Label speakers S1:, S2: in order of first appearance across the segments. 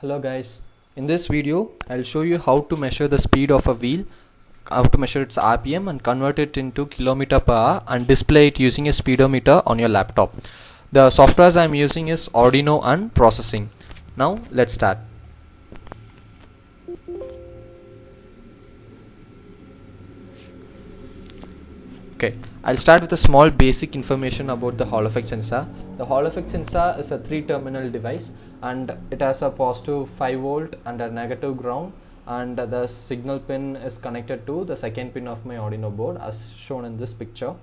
S1: Hello guys, in this video I'll show you how to measure the speed of a wheel, how to measure its RPM and convert it into kilometer per hour and display it using a speedometer on your laptop. The softwares I'm using is Arduino and processing. Now let's start. Okay, I'll start with a small basic information about the Hall effect sensor. The Hall effect sensor is a three terminal device and it has a positive 5 volt and a negative ground and the signal pin is connected to the second pin of my Arduino board as shown in this picture.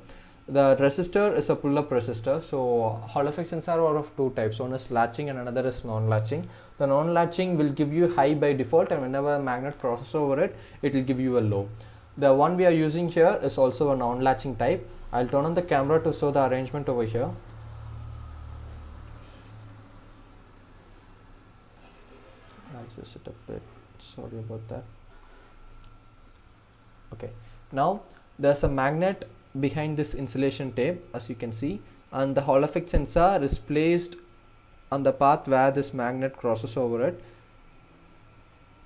S1: The resistor is a pull-up resistor. So Hall effect sensor are of two types. One is latching and another is non-latching. The non-latching will give you high by default and whenever a magnet crosses over it, it will give you a low. The one we are using here is also a non-latching type. I'll turn on the camera to show the arrangement over here. I'll just set up it. Sorry about that. Okay, now there's a magnet behind this insulation tape as you can see and the Hall effect sensor is placed on the path where this magnet crosses over it.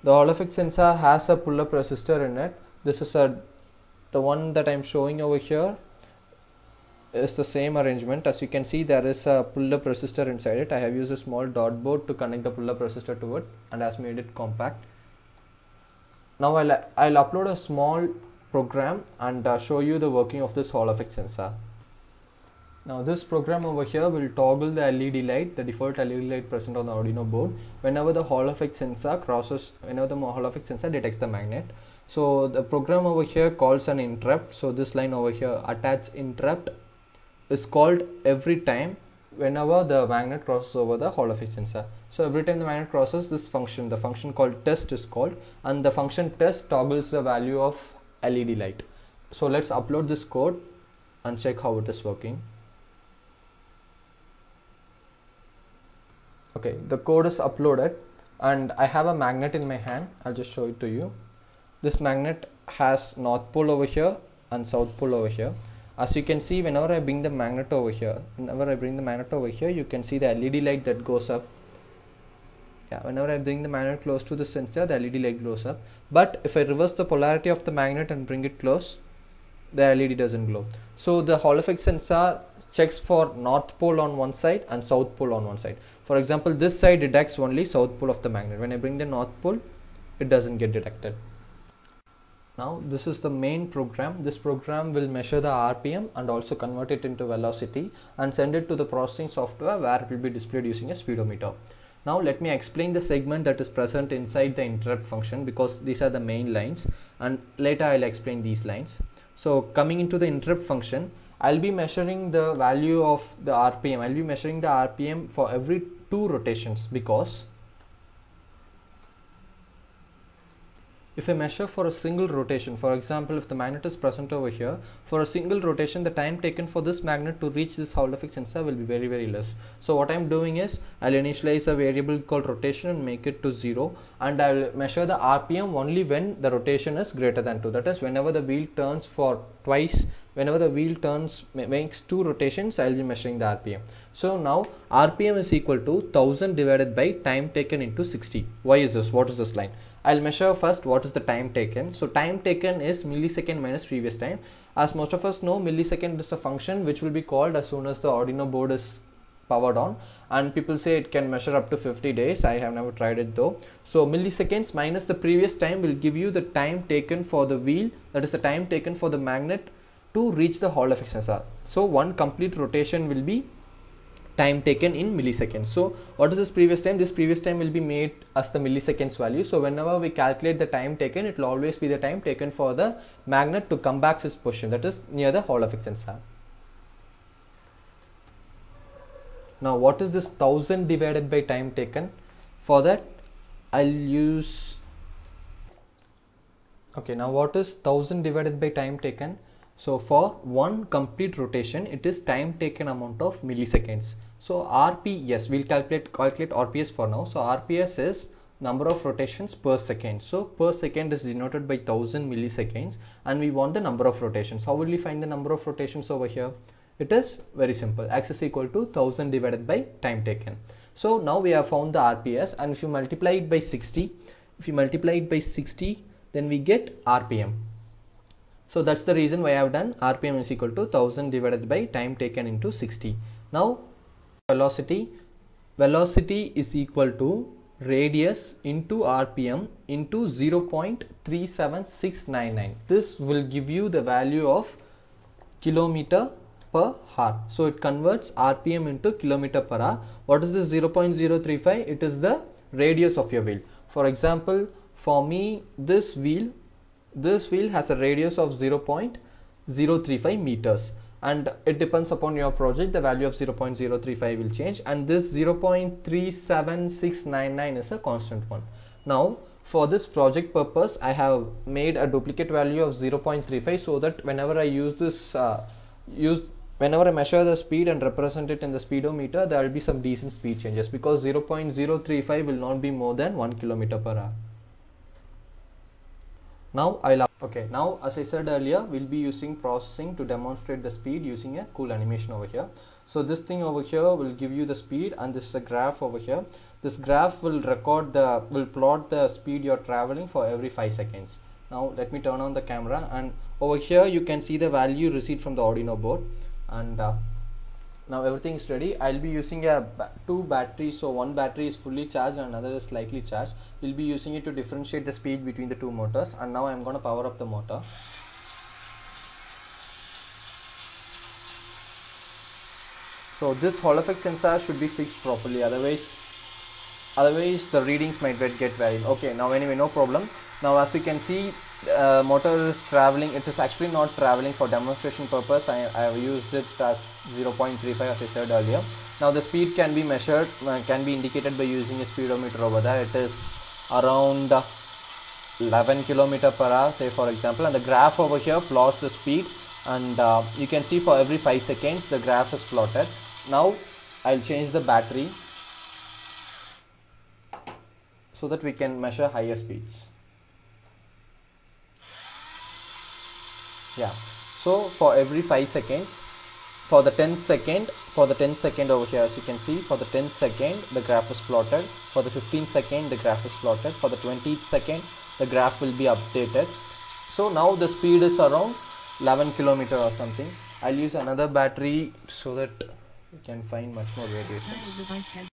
S1: The Hall effect sensor has a pull-up resistor in it. This is a the one that I'm showing over here is the same arrangement. As you can see there is a pull-up resistor inside it. I have used a small dot board to connect the pull-up resistor to it and has made it compact. Now I'll, I'll upload a small program and uh, show you the working of this Hall effect sensor now this program over here will toggle the LED light, the default LED light present on the Arduino board whenever the Hall effect sensor crosses, whenever the Hall effect sensor detects the magnet. So the program over here calls an interrupt. So this line over here attach interrupt is called every time whenever the magnet crosses over the Hall effect sensor. So every time the magnet crosses this function, the function called test is called and the function test toggles the value of LED light. So let's upload this code and check how it is working. Okay the code is uploaded and I have a magnet in my hand. I'll just show it to you. This magnet has north pole over here and south pole over here. As you can see whenever I bring the magnet over here whenever I bring the magnet over here you can see the LED light that goes up. Yeah whenever I bring the magnet close to the sensor the LED light glows up. But if I reverse the polarity of the magnet and bring it close the LED doesn't glow so the Hall effect sensor checks for north pole on one side and south pole on one side. For example this side detects only south pole of the magnet. When I bring the north pole it doesn't get detected. Now this is the main program. This program will measure the RPM and also convert it into velocity and send it to the processing software where it will be displayed using a speedometer. Now let me explain the segment that is present inside the interrupt function because these are the main lines and later I'll explain these lines so coming into the interrupt function I'll be measuring the value of the RPM. I'll be measuring the RPM for every two rotations because if I measure for a single rotation, for example, if the magnet is present over here, for a single rotation, the time taken for this magnet to reach this Hall effect sensor will be very, very less. So what I'm doing is I'll initialize a variable called rotation and make it to zero and I'll measure the RPM only when the rotation is greater than two. That is whenever the wheel turns for twice whenever the wheel turns makes two rotations I'll be measuring the RPM so now RPM is equal to 1000 divided by time taken into 60 why is this what is this line I'll measure first what is the time taken. So time taken is millisecond minus previous time. As most of us know millisecond is a function which will be called as soon as the Arduino board is powered on. And people say it can measure up to 50 days. I have never tried it though. So milliseconds minus the previous time will give you the time taken for the wheel that is the time taken for the magnet to reach the Hall effect sensor. So one complete rotation will be time taken in milliseconds. So what is this previous time? This previous time will be made as the milliseconds value. So whenever we calculate the time taken, it will always be the time taken for the magnet to come back to its position that is near the Hall effect sensor. Now what is this 1000 divided by time taken? For that I'll use okay now what is 1000 divided by time taken so for one complete rotation, it is time taken amount of milliseconds. So RPS, we'll calculate calculate RPS for now. So RPS is number of rotations per second. So per second is denoted by 1000 milliseconds and we want the number of rotations. How will we find the number of rotations over here? It is very simple. X is equal to 1000 divided by time taken. so now we have found the rps and if you multiply it by 60 if you multiply it by 60 then we get rpm so that's the reason why I have done rpm is equal to 1000 divided by time taken into 60 now velocity. Velocity is equal to radius into rpm into 0.37699 this will give you the value of kilometer per hour. So it converts rpm into kilometer per hour. What is this 0.035 it is the radius of your wheel. For example for me this wheel this wheel has a radius of 0.035 meters and it depends upon your project. The value of 0.035 will change. And this 0.37699 is a constant one. Now for this project purpose I have made a duplicate value of 0.35 so that whenever I use this uh, use whenever I measure the speed and represent it in the speedometer there will be some decent speed changes because 0.035 will not be more than 1 kilometer per hour now I'll okay now as I said earlier we'll be using processing to demonstrate the speed using a cool animation over here. So this thing over here will give you the speed and this is a graph over here. This graph will record the will plot the speed you're traveling for every 5 seconds. Now let me turn on the camera and over here you can see the value received from the Arduino board. And uh, now everything is ready. I'll be using a two batteries. So one battery is fully charged and another is slightly charged. We'll be using it to differentiate the speed between the two motors. And now i'm going to power up the motor. So this hall effect sensor should be fixed properly. Otherwise otherwise the readings might get varied. Okay now anyway no problem. Now as you can see uh, motor is traveling it is actually not traveling for demonstration purpose. I, I have used it as 0.35 as I said earlier. Now the speed can be measured uh, can be indicated by using a speedometer over there. It is around 11 kilometer per hour say for example. And the graph over here plots the speed. And uh, you can see for every 5 seconds the graph is plotted. Now I'll change the battery so that we can measure higher speeds yeah. So for every 5 seconds for the 10 second for the 10 second over here as you can see for the 10 second the graph is plotted. For the 15 second the graph is plotted. For the 20 second the graph will be updated. So now the speed is around 11 kilometer or something. I'll use another battery so that we can find much more variation